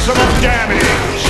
Maximum damage!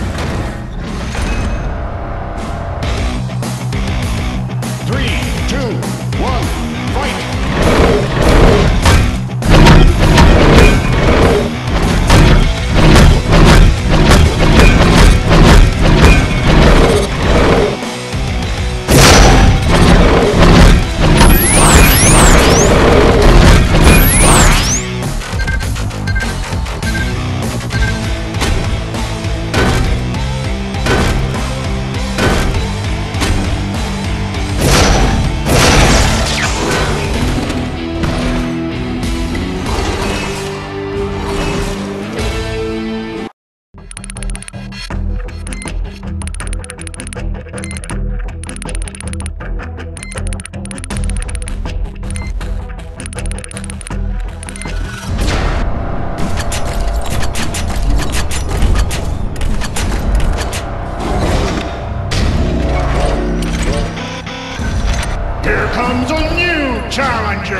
Here comes a new challenger!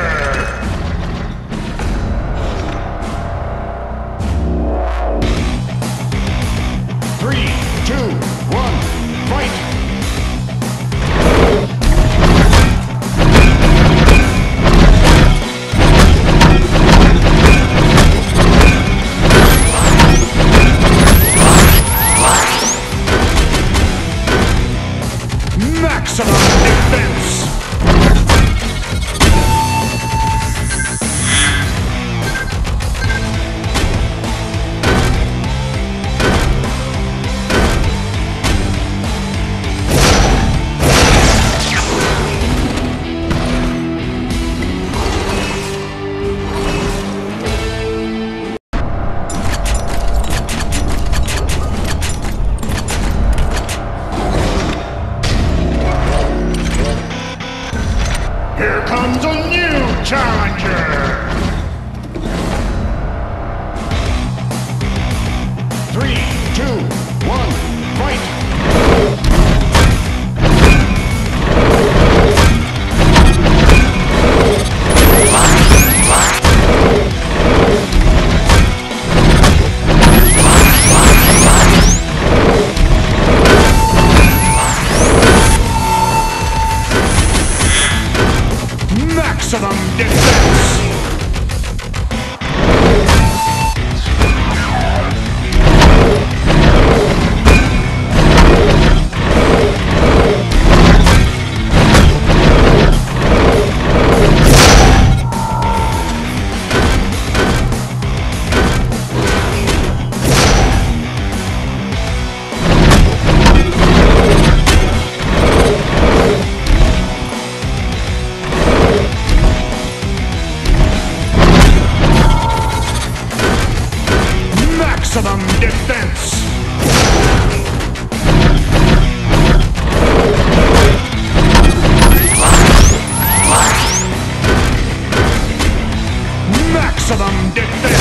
Three, two, Three, two, one, fight! Maximum defense! Maximum defense!